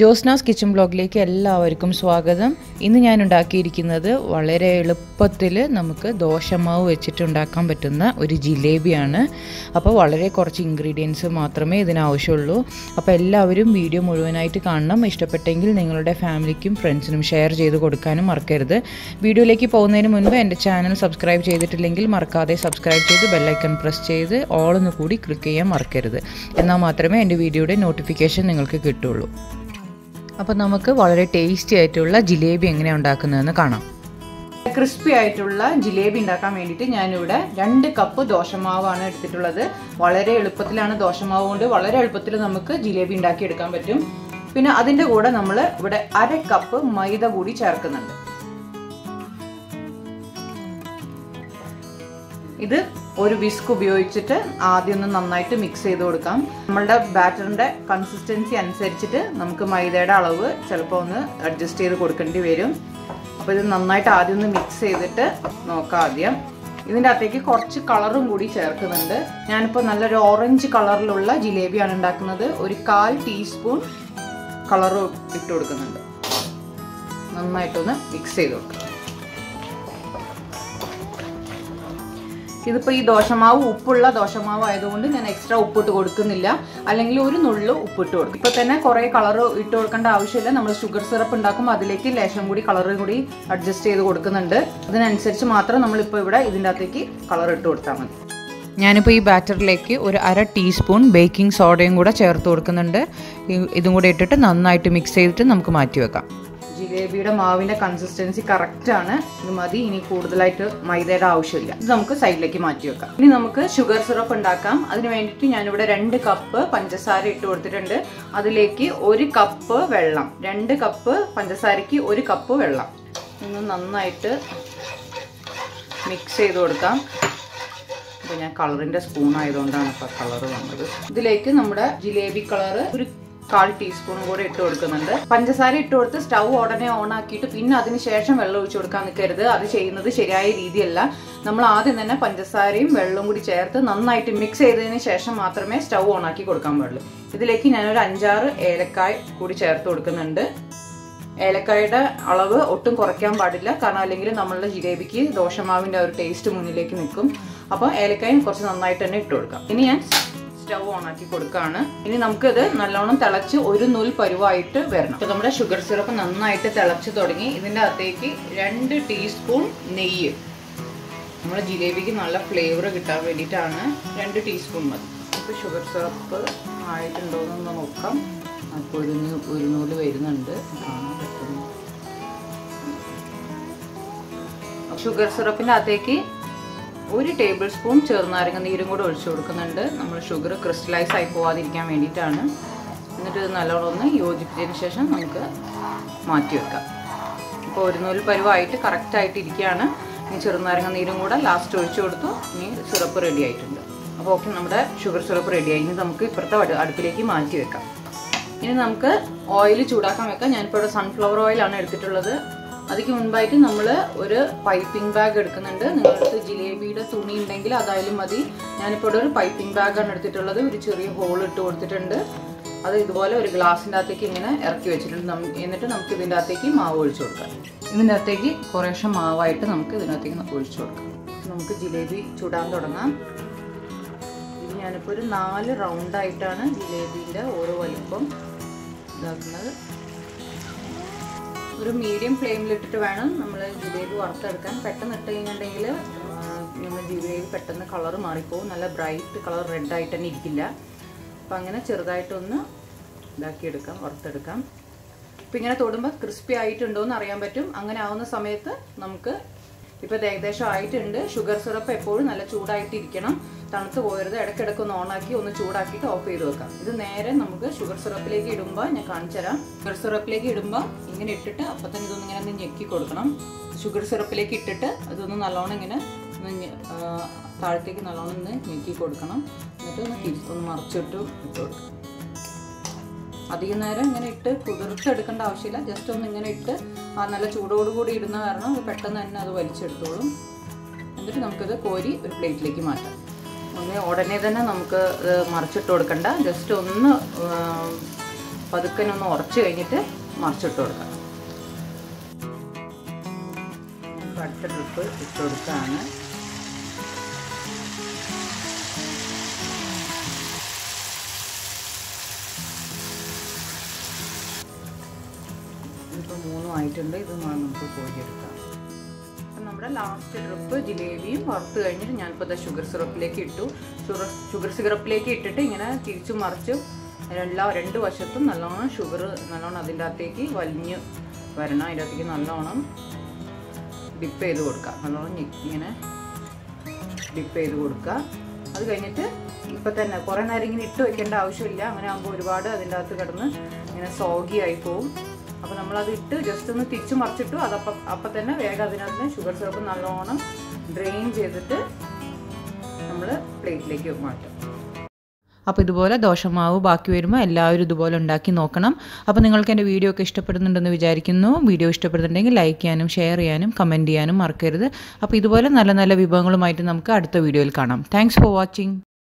ജോസ്നാസ് kitchen ബ്ലോഗിലേക്ക് എല്ലാവർക്കും സ്വാഗതം. ഇന്ന് ഞാൻ ഉണ്ടാക്കിയിരിക്കുന്നത് വളരെ എളുപ്പത്തിൽ നമുക്ക് ദോശമാവ് വെച്ചിട്ട് ഉണ്ടാക്കാൻ പറ്റുന്ന ഒരു ജിലേബിയാണ്. അപ്പോൾ വളരെ കുറച്ച് ഇൻഗ്രീഡിയൻസ് മാത്രമേ ഇതിനാവശ്യമുള്ളൂ. അപ്പോൾ എല്ലാവരും വീഡിയോ മുഴുവനായിട്ട് കാണണം. ഇഷ്ടപ്പെട്ടെങ്കിൽ നിങ്ങളുടെ ഫാമിലിക്കും ഫ്രണ്ട്സിനും ഷെയർ ചെയ്ത് കൊടുക്കാനും മറക്കരുത്. വീഡിയോയിലേക്ക് പോകുന്നതിന് മുൻപ് എന്റെ ചാനൽ സബ്സ്ക്രൈബ് ചെയ്തിട്ടില്ലെങ്കിൽ മറക്കാതെ സബ്സ്ക്രൈബ് ചെയ്ത് ബെല്ലൈക്കൺ പ്രസ് ചെയ്ത് ഓൾ എന്ന് കൂടി ക്ലിക്ക് ചെയ്യാൻ മറക്കരുത്. എന്നാൽ മാത്രമേ എന്റെ വീഡിയോയുടെ നോട്ടിഫിക്കേഷൻ നിങ്ങൾക്ക് കിട്ടുള്ളൂ. അപ്പോൾ നമുക്ക് വളരെ ടേസ്റ്റി ആയിട്ടുള്ള ജിലേബി എങ്ങനെയാണ് ഉണ്ടാക്കുന്നതെന്ന് കാണാം. ക്രിസ്പി ആയിട്ടുള്ള ജിലേബി ഉണ്ടാക്കാൻ വേണ്ടിയിട്ട് ഞാനിവിടെ രണ്ട് കപ്പ് ദോശമാവാണ് എടുത്തിട്ടുള്ളത്. വളരെ എളുപ്പത്തിലാണ് ദോശമാവ് കൊണ്ട് വളരെ എളുപ്പത്തിൽ നമുക്ക് ജിലേബി ഉണ്ടാക്കി എടുക്കാൻ പറ്റും. പിന്നെ അതിന്റെ കൂടെ നമ്മൾ ഇവിടെ അര കപ്പ് മൈദ കൂടി ചേർക്കുന്നുണ്ട്. ഇത് ഒരു വിസ്ക് ഉപയോഗിച്ചിട്ട് ആദ്യം ഒന്ന് നന്നായിട്ട് മിക്സ് ചെയ്ത് കൊടുക്കാം. നമ്മളുടെ ബാറ്ററിന്റെ കൺസിസ്റ്റൻസി അനുസരിച്ചിട്ട് നമുക്ക് മൈദയുടെ അളവ് ചിലപ്പോൾ ഒന്ന് അഡ്ജസ്റ്റ് ചെയ്ത് കൊടുക്കേണ്ടി വരും. അപ്പോൾ ഇത് നന്നായിട്ട് ആദ്യം ഒന്ന് മിക്സ് ചെയ്തിട്ട് നോക്കാം ആദ്യം. ഇതിന്റെ അകത്തേക്ക് കുറച്ച് കളറും കൂടി ചേർക്കുന്നുണ്ട്. ഞാനിപ്പോൾ നല്ലൊരു ഓറഞ്ച് കളറിലുള്ള ജിലേബിയാണ് ഉണ്ടാക്കുന്നത്. ഒരു കാൽ ടീസ്പൂൺ കളറും ഇട്ട് കൊടുക്കുന്നുണ്ട്. നന്നായിട്ടൊന്ന് മിക്സ് ചെയ്ത് കൊടുക്കാം. ഇതിപ്പോൾ ഈ ദോശമാവ് ഉപ്പുള്ള ദോശമാവ് ആയതുകൊണ്ട് ഞാൻ എക്സ്ട്രാ ഉപ്പിട്ട് കൊടുക്കുന്നില്ല. അല്ലെങ്കിൽ ഒരു നുള്ളു ഉപ്പിട്ട് കൊടുക്കും. ഇപ്പോൾ തന്നെ കുറേ കളർ ഇട്ട് കൊടുക്കേണ്ട ആവശ്യമില്ല. നമ്മൾ ഷുഗർ സിറപ്പ് ഉണ്ടാക്കുമ്പോൾ അതിലേക്ക് ലേശം കൂടി കളറും കൂടി അഡ്ജസ്റ്റ് ചെയ്ത് കൊടുക്കുന്നുണ്ട്. അതിനനുസരിച്ച് മാത്രം നമ്മളിപ്പോൾ ഇവിടെ ഇതിന്റെ അകത്തേക്ക് കളർ ഇട്ട് കൊടുത്താൽ മതി. ഞാനിപ്പോൾ ഈ ബാറ്ററിലേക്ക് ഒരു അര ടീസ്പൂൺ ബേക്കിംഗ് സോഡയും കൂടെ ചേർത്ത് കൊടുക്കുന്നുണ്ട്. ഇതും കൂടെ ഇട്ടിട്ട് നന്നായിട്ട് മിക്സ് ചെയ്തിട്ട് നമുക്ക് മാറ്റി വെക്കാം ജിലേബിയുടെ മാവിന്റെ കൺസിസ്റ്റൻസി കറക്റ്റ് ആണ്. ഇത് മതി. ഇനി കൂടുതലായിട്ട് മൈദയുടെ ആവശ്യമില്ല. ഇത് നമുക്ക് സൈഡിലേക്ക് മാറ്റി വെക്കാം. ഇനി നമുക്ക് ഷുഗർ സിറപ്പ് ഉണ്ടാക്കാം. അതിന് വേണ്ടിയിട്ട് ഞാനിവിടെ രണ്ട് കപ്പ് പഞ്ചസാര ഇട്ട് കൊടുത്തിട്ടുണ്ട്. അതിലേക്ക് ഒരു കപ്പ് വെള്ളം. രണ്ട് കപ്പ് പഞ്ചസാരയ്ക്ക് ഒരു കപ്പ് വെള്ളം. ഇന്ന് നന്നായിട്ട് മിക്സ് ചെയ്ത് കൊടുക്കാം. അപ്പോൾ ഞാൻ കളറിന്റെ സ്പൂൺ ആയതുകൊണ്ടാണ് ഇപ്പൊ കളർ വന്നത്. ഇതിലേക്ക് നമ്മുടെ ജിലേബി കളർ ഒരു കാൽ ടീസ്പൂൺ കൂടെ ഇട്ട് കൊടുക്കുന്നുണ്ട്. പഞ്ചസാര ഇട്ട് കൊടുത്ത് സ്റ്റൗ ഉടനെ ഓൺ ആക്കിയിട്ട് പിന്നെ അതിന് ശേഷം വെള്ളം ഒഴിച്ചു കൊടുക്കാൻ നിൽക്കരുത്. അത് ചെയ്യുന്നത് ശരിയായ രീതിയല്ല. നമ്മൾ ആദ്യം തന്നെ പഞ്ചസാരയും വെള്ളവും കൂടി ചേർത്ത് നന്നായിട്ട് മിക്സ് ചെയ്തതിന് ശേഷം മാത്രമേ സ്റ്റൗ ഓൺ ആക്കി കൊടുക്കാൻ പാടുള്ളൂ. ഇതിലേക്ക് ഞാനൊരു അഞ്ചാറ് ഏലക്കായ കൂടി ചേർത്ത് കൊടുക്കുന്നുണ്ട്. ഏലക്കായുടെ അളവ് ഒട്ടും കുറയ്ക്കാൻ പാടില്ല. കാരണം അല്ലെങ്കിൽ നമ്മളുടെ ജിലേബിക്ക് ദോശമാവിന്റെ ഒരു ടേസ്റ്റ് മുന്നിലേക്ക് നിൽക്കും. അപ്പോൾ ഏലക്കായും കുറച്ച് നന്നായിട്ട് തന്നെ ഇട്ട് കൊടുക്കാം. ഇനി ഞാൻ സ്റ്റൗ ഓൺ ആക്കി കൊടുക്കുകയാണ് ഇനി നമുക്കിത് നല്ലോണം തിളച്ച് ഒരു നൂൽ പരുവായിട്ട് വരണം. അപ്പോൾ നമ്മുടെ ഷുഗർ സിറപ്പ് നന്നായിട്ട് തിളച്ച് തുടങ്ങി. ഇതിന്റെ അകത്തേക്ക് രണ്ട് ടീസ്പൂൺ നെയ്യ്. നമ്മുടെ ജിലേബിക്ക് നല്ല ഫ്ലേവർ കിട്ടാൻ വേണ്ടിയിട്ടാണ് രണ്ട് ടീസ്പൂൺ മതി. ഇപ്പോൾ ഷുഗർ സിറപ്പ് ആയിട്ടുണ്ടോ എന്ന് നോക്കാം. അപ്പോൾ ഒരു ഒരു നൂൽ വരുന്നുണ്ട്. ഷുഗർ സിറപ്പിന്റെ അകത്തേക്ക് ഒരു ടേബിൾ സ്പൂൺ ചെറുനാരങ്ങ നീരും കൂടെ ഒഴിച്ചു കൊടുക്കുന്നുണ്ട്. നമ്മൾ ഷുഗർ ക്രിസ്റ്റലൈസ് ആയി പോവാതിരിക്കാൻ വേണ്ടിയിട്ടാണ്. എന്നിട്ട് ഇത് നല്ലോണം ഒന്ന് യോജിപ്പിച്ചതിന് ശേഷം നമുക്ക് മാറ്റി വെക്കാം. ഇപ്പോൾ ഒരു നൂൽ പരുവായിട്ട് കറക്റ്റായിട്ട് ഇരിക്കുകയാണ്. ഇനി ചെറുനാരങ്ങ നീരും കൂടെ ലാസ്റ്റ് ഒഴിച്ചു കൊടുത്തു. ഇനി സിറപ്പ് റെഡി ആയിട്ടുണ്ട്. അപ്പോൾ ഓക്കെ നമ്മുടെ ഷുഗർ സിറപ്പ് റെഡിയായി ഇനി നമുക്ക് ഇപ്പുറത്തെ അടുപ്പിലേക്ക് മാറ്റി വെക്കാം. ഇനി നമുക്ക് ഓയിൽ ചൂടാക്കാൻ വെക്കാം. ഞാനിപ്പോൾ ഇവിടെ സൺഫ്ലവർ ഓയിലാണ് എടുത്തിട്ടുള്ളത്. അതിക്ക് മുൻപായിട്ട് നമ്മൾ ഒരു പൈപ്പിംഗ് ബാഗ് എടുക്കുന്നുണ്ട്. നിങ്ങൾക്ക് ജിലേബിയുടെ തുണി ഉണ്ടെങ്കിൽ അതായാലും മതി. ഞാനിപ്പോൾ ഇവിടെ ഒരു പൈപ്പിംഗ് ബാഗാണ് എടുത്തിട്ടുള്ളത്. ഒരു ചെറിയ ഹോൾ ഇട്ട് കൊടുത്തിട്ടുണ്ട്. അത് ഇതുപോലെ ഒരു ഗ്ലാസിന്റെ അകത്തേക്ക് ഇങ്ങനെ ഇറക്കി വെച്ചിട്ടുണ്ട്. എന്നിട്ട് നമുക്ക് ഇതിന്റെ അകത്തേക്ക് മാവ് ഒഴിച്ചു കൊടുക്കാം. ഇതിന്റെ അകത്തേക്ക് കുറേശ്ശെ മാവായിട്ട് നമുക്ക് ഇതിനകത്തേക്ക് ഒഴിച്ചു കൊടുക്കാം. നമുക്ക് ജിലേബി ചുടാൻ തുടങ്ങാം. ഇത് ഞാനിപ്പോൾ ഒരു നാല് റൗണ്ടായിട്ടാണ് ജിലേബീന്റെ ഓരോ വലിപ്പം ഇതാക്കുന്നത്. ഒരു മീഡിയം ഫ്ലെയിമിലിട്ടിട്ട് വേണം നമ്മൾ ജിലേബി വറുത്തെടുക്കാൻ. പെട്ടെന്ന് ഇട്ട് കഴിഞ്ഞിട്ടുണ്ടെങ്കിൽ നമ്മൾ ജിലേബി പെട്ടെന്ന് കളർ മാറിപ്പോവും. നല്ല ബ്രൈറ്റ് കളർ റെഡായിട്ട് തന്നെ ഇരിക്കില്ല. അപ്പം അങ്ങനെ ചെറുതായിട്ടൊന്ന് ഇതാക്കിയെടുക്കാം വറുത്തെടുക്കാം. ഇപ്പം ഇങ്ങനെ തൊടുമ്പോൾ ക്രിസ്പി ആയിട്ടുണ്ടോ എന്ന് അറിയാൻ പറ്റും. അങ്ങനെ ആവുന്ന സമയത്ത് നമുക്ക് ഇപ്പോൾ ഇത് ഏകദേശം ആയിട്ടുണ്ട്. ഷുഗർ സിറപ്പ് എപ്പോഴും നല്ല ചൂടായിട്ടിരിക്കണം. തണുത്ത് പോയത് ഇടയ്ക്കിടയ്ക്ക് ഒന്ന് ഓണാക്കി ഒന്ന് ചൂടാക്കിയിട്ട് ഓഫ് ചെയ്ത് വെക്കാം. ഇത് നേരെ നമുക്ക് ഷുഗർ സിറപ്പിലേക്ക് ഇടുമ്പോൾ ഞാൻ കാണിച്ചു തരാം. ഷുഗർ സിറപ്പിലേക്ക് ഇടുമ്പോൾ ഇങ്ങനെ ഇട്ടിട്ട് അപ്പം തന്നെ ഇതൊന്നും ഇങ്ങനെ ഒന്ന് ഞെക്കി കൊടുക്കണം. ഷുഗർ സിറപ്പിലേക്ക് ഇട്ടിട്ട് ഇതൊന്ന് നല്ലോണം ഇങ്ങനെ ഒന്ന് താഴത്തേക്ക് നല്ലോണം ഒന്ന് ഞെക്കി കൊടുക്കണം. എന്നിട്ട് ഒന്ന് തിരിച്ചൊന്ന് മറിച്ചിട്ട് ഇട്ട് കൊടുക്കണം അധികം നേരം ഇങ്ങനെ ഇട്ട് കുതിർത്തെടുക്കേണ്ട ആവശ്യമില്ല. ജസ്റ്റ് ഒന്ന് ഇങ്ങനെ ഇട്ട് ആ നല്ല ചൂടോടുകൂടി ഇടുന്ന കാരണം പെട്ടെന്ന് തന്നെ അത് വലിച്ചെടുത്തോളും. എന്നിട്ട് നമുക്കത് കോരി ഒരു പ്ലേറ്റിലേക്ക് മാറ്റാം. ഒന്ന് ഉടനെ തന്നെ നമുക്ക് മറിച്ചിട്ട് കൊടുക്കണ്ട. ജസ്റ്റ് ഒന്ന് പതുക്കനൊന്ന് ഉറച്ച് കഴിഞ്ഞിട്ട് മറിച്ചിട്ട് കൊടുക്കാം. അടുത്ത ട്രിപ്പ് ഇട്ട് കൊടുക്കുകയാണ് ഇതിപ്പോൾ മൂന്നും ആയിട്ടുണ്ട്. ഇത് നമുക്ക് കോരിയെടുക്കാം. അപ്പം നമ്മുടെ ലാസ്റ്റ് ഡ്രിപ്പ് ജിലേബിയും വറുത്ത് കഴിഞ്ഞിട്ട് ഞാനിപ്പോൾ ഇതാ ഷുഗർ സിറപ്പിലേക്ക് ഇട്ടു. ഷുഗർ ഷുഗർ സിറപ്പിലേക്ക് ഇട്ടിട്ട് ഇങ്ങനെ തിരിച്ചു മറിച്ച് എല്ലാ രണ്ട് വശത്തും നല്ലോണം ഷുഗർ നല്ലോണം അതിന്റെ അകത്തേക്ക് വലിഞ്ഞ് വരണം. അതിന്റെ അകത്തേക്ക് നല്ലോണം ഡിപ്പ് ചെയ്ത് കൊടുക്കുക. നല്ലോണം ഇങ്ങനെ ഡിപ്പ് ചെയ്ത് കൊടുക്കുക. അത് കഴിഞ്ഞിട്ട് ഇപ്പം തന്നെ കുറേ നേരം ഇങ്ങനെ ഇട്ട് വെക്കേണ്ട ആവശ്യമില്ല. അങ്ങനെ ആകുമ്പോൾ ഒരുപാട് അതിന്റെ അകത്ത് കിടന്ന് ഇങ്ങനെ സോഗിയായി പോവും. നമ്മളത് ഇട്ട് ജസ്റ്റ് ഒന്ന് തിരിച്ചു മറിച്ചിട്ടു. അതപ്പം അപ്പം തന്നെ വേഗം അതിനകത്ത് ഷുഗർ സിറപ്പ് നല്ലോണം ഡ്രെയിൻ ചെയ്തിട്ട് നമ്മൾ പ്ലേറ്റിലേക്ക് മാറ്റും. അപ്പോൾ ഇതുപോലെ ദോശമാവ് ബാക്കി വരുമ്പോൾ എല്ലാവരും ഇതുപോലെ ഉണ്ടാക്കി നോക്കണം. അപ്പോൾ നിങ്ങൾക്ക് എന്റെ വീഡിയോ ഒക്കെ ഇഷ്ടപ്പെടുന്നുണ്ടെന്ന് വിചാരിക്കുന്നു. വീഡിയോ ഇഷ്ടപ്പെടുന്നുണ്ടെങ്കിൽ ലൈക്ക് ചെയ്യാനും ഷെയർ ചെയ്യാനും കമന്റ് ചെയ്യാനും മറക്കരുത്. അപ്പോൾ ഇതുപോലെ നല്ല നല്ല വിഭവങ്ങളുമായിട്ട് നമുക്ക് അടുത്ത വീഡിയോയിൽ കാണാം. Thanks for watching